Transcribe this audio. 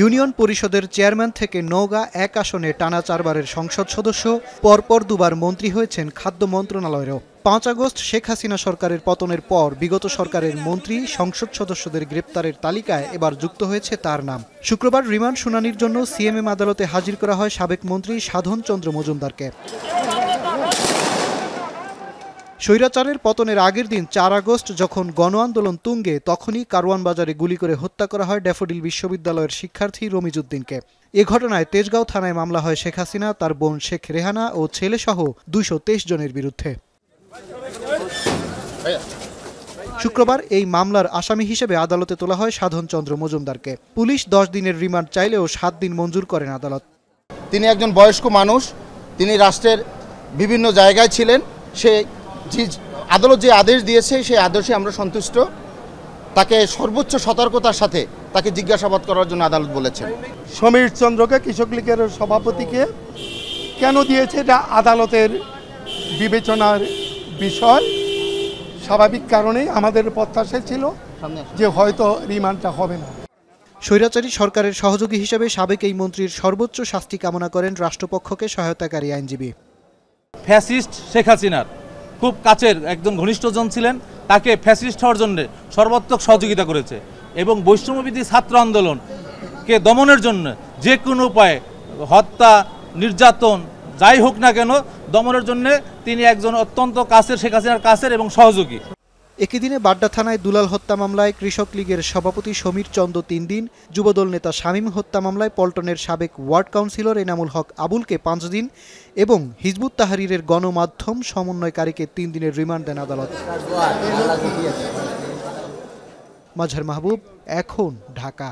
Union পরিষদের chairman থেকে নওগাঁ এক আসনে টানা চারবারের সংসদ সদস্য, পরপর দুবার মন্ত্রী হয়েছেন খাদ্য মন্ত্রণালয়েরও। পাঁচ আগস্ট শেখ হাসিনা সরকারের পতনের পর বিগত সরকারের মন্ত্রী, সংসদ সদস্যদের গ্রেপ্তারের তালিকায় এবার যুক্ত হয়েছে তার নাম। শুক্রবার রিমান্ড শুনানির জন্য সিএমএম আদালতে হাজির করা হয় সাবেক মন্ত্রী সাধন চন্দ্র মজুমদারকে। স্বৈরাচারের পতনের আগের দিন চার আগস্ট যখন গণ আন্দোলন তুঙ্গে, তখনই কারওয়ান বাজারে গুলি করে হত্যা করা হয় ড্যাফোডিল বিশ্ববিদ্যালয়ের শিক্ষার্থী রমিজুদ্দিনকে এ ঘটনায় তেজগাঁও থানায় মামলা হয় শেখ হাসিনা, তার বোন শেখ রেহানা ও ছেলেসহ তেইশ জনের বিরুদ্ধে। শুক্রবার এই মামলার আসামি হিসেবে আদালতে তোলা হয় সাধন চন্দ্র মজুমদারকে। পুলিশ দশ দিনের রিমান্ড চাইলেও সাত দিন মঞ্জুর করেন আদালত। তিনি একজন বয়স্ক মানুষ, তিনি রাষ্ট্রের বিভিন্ন জায়গায় ছিলেন, সে যে আদালত যে আদেশ দিয়েছে সেই আদেশে আমরা সন্তুষ্ট। তাকে সর্বোচ্চ সতর্কতার সাথে তাকে জিজ্ঞাসাবাদ করার জন্য আদালত বলেছেন। সমীর চন্দ্রকে কৃষক লীগের সভাপতিকে কেন দিয়েছে এটা আদালতের বিবেচনার বিষয়। স্বাভাবিক কারণেই আমাদের প্রত্যাশা ছিল যে হয়তো রিমান্ডটা হবে না। স্বৈরাচারী সরকারের সহযোগী হিসেবে সাবেক এই মন্ত্রীর সর্বোচ্চ শাস্তি কামনা করেন রাষ্ট্রপক্ষকে সহায়তাকারী আইনজীবী। ফ্যাসিস্ট শেখ হাসিনার। খুব কাছের একজন ঘনিষ্ঠজন ছিলেন, তাকে ফ্যাসিস্ট হওয়ার জন্য সর্বাত্মক সহযোগিতা করেছে এবং বৈষম্যবিধি ছাত্র আন্দোলনকে দমনের জন্য যে কোনো উপায়ে হত্যা, নির্যাতন, যাই হোক না কেন, দমনের জন্য তিনি একজন অত্যন্ত কাছের, শেখ হাসিনার কাছের এবং সহযোগী। একই দিনে বাড্ডা থানায় দুলাল হত্যা মামলায় কৃষক লীগের সভাপতি সমীর চন্দ্র তিন দিন, যুবদল নেতা শামীম হত্যা মামলায় পল্টনের সাবেক ওয়ার্ড কাউন্সিলর এনামুল হক আবুলকে পাঁচ দিন এবং হিজবুত তাহারিরের গণমাধ্যম সমন্বয়কারীকে তিন দিনের রিমান্ড দেন আদালত। মাঝার মাহবুব, এখন ঢাকা।